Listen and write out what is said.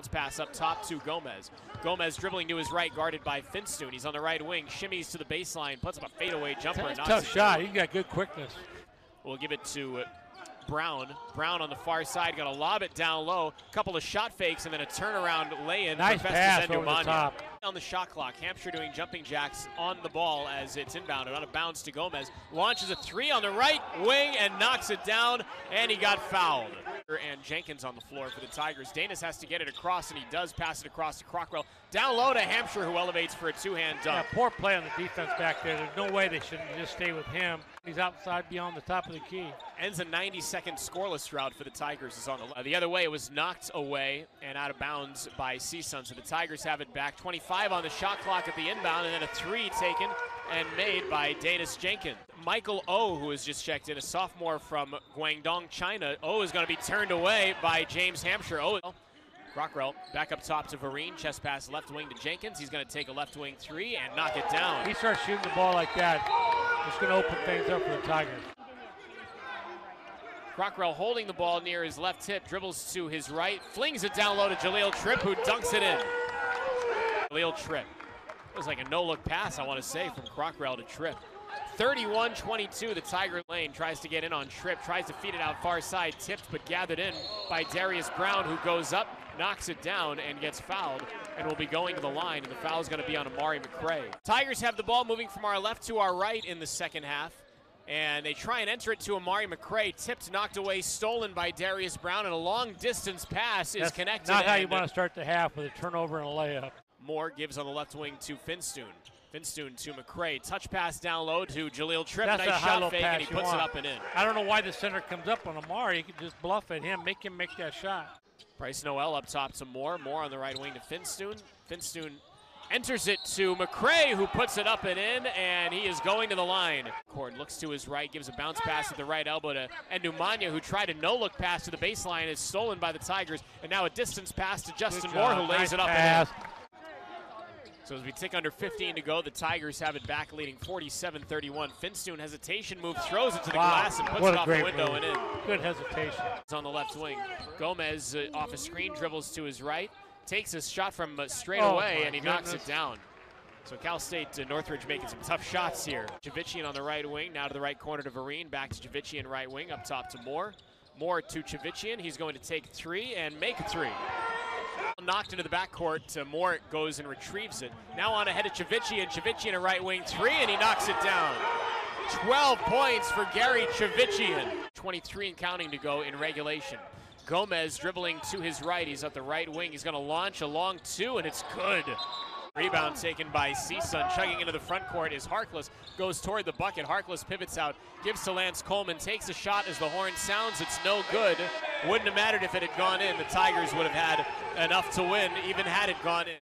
Bounce pass up top to Gomez. Gomez dribbling to his right, guarded by Finstuen. He's on the right wing, shimmies to the baseline, puts up a fadeaway jumper. That's a tough shot. He's got good quickness. We'll give it to Brown. Brown on the far side, going to lob it down low. Couple of shot fakes and then a turnaround lay-in Nice pass over the top. On the shot clock, Hampshire doing jumping jacks on the ball as it's inbounded. On a bounce to Gomez. Launches a three on the right wing and knocks it down, and he got fouled. And Jenkins on the floor for the Tigers. Daniss has to get it across, and he does pass it across to Crockrell. Down low to Hampshire, who elevates for a two-hand Yeah, dunk. poor play on the defense back there. There's no way they shouldn't just stay with him. He's outside beyond the top of the key. ends a 90 second scoreless drought for the Tigers is on the uh, the other way it was knocked away and out of bounds by CSUN so the Tigers have it back 25 on the shot clock at the inbound and then a three taken and made by Daniss Jenkins Michael O who has just checked in a sophomore from Guangdong China O is going to be turned away by James Hampshire oh, O Crockrell back up top to Vareen chest pass left wing to Jenkins he's going to take a left wing three and knock it down He starts shooting the ball like that. It's going to open things up for the Tigers. Crockrell holding the ball near his left hip, dribbles to his right, flings it down low to Jahlil Tripp, who dunks it in. Jahlil Tripp. It was like a no-look pass, I want to say, from Crockrell to Tripp. 31-22, the Tiger Lane tries to get in on Tripp, tries to feed it out far side, tipped but gathered in by Darius Brown, who goes up, knocks it down, and gets fouled, and will be going to the line, and the foul is going to be on Amari McCray. Tigers have the ball moving from our left to our right in the second half and they try and enter it to Amari McCray. Tipped, knocked away, stolen by Darius Brown, and a long distance pass is connected. not how you want to start the half with a turnover and a layup. Moore gives on the left wing to Finstuen. Finstuen to McCray. Touch pass down low to Jahlil Tripp. That's nice a shot fake, and he puts it up and in. I don't know why the center comes up on Amari. You can just bluff at him, make him make that shot. Bryce Noel up top to Moore. Moore on the right wing to Finstuen. Finstuen enters it to McCray, who puts it up and in, and he is going to the line. Cord looks to his right, gives a bounce pass at the right elbow to Endumanya, who tried a no-look pass to the baseline, is stolen by the Tigers, and now a distance pass to Justin Moore, who lays Nice it up pass. and in. So as we tick under 15 to go, the Tigers have it back, leading 47-31. Finstuen hesitation move, throws it to the Wow. glass, and puts What it off the window move. and in. Good hesitation. It's on the left wing. Gomez uh, off a screen dribbles to his right, takes a shot from uh, straight Oh, away, and he knocks it down. So Cal State uh, Northridge making some tough shots here. Chivichyan on the right wing, now to the right corner to Vereen, back to Chivichyan right wing, up top to Moore. Moore to Chivichyan, he's going to take three and make a three. Knocked into the backcourt, uh, Moore goes and retrieves it. Now on ahead to Chivichyan, Chivichyan a right wing three, and he knocks it down. 12 points for Gary Chivichyan. 23 and counting to go in regulation. Gomez dribbling to his right. He's at the right wing. He's going to launch a long two, and it's good. Rebound taken by CSUN. Chugging into the front court is Harkless. Goes toward the bucket. Harkless pivots out. Gives to Lance Coleman. Takes a shot as the horn sounds. It's no good. Wouldn't have mattered if it had gone in. The Tigers would have had enough to win, even had it gone in.